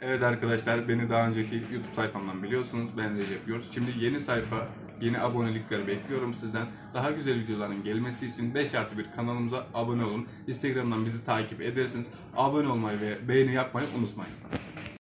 Evet arkadaşlar beni daha önceki YouTube sayfamdan biliyorsunuz. Ben Recep Yoruş. Şimdi yeni sayfa, yeni abonelikleri bekliyorum sizden. Daha güzel videoların gelmesi için 5 artı 1 kanalımıza abone olun. Instagram'dan bizi takip edersiniz. Abone olmayı ve beğeni yapmayı unutmayın.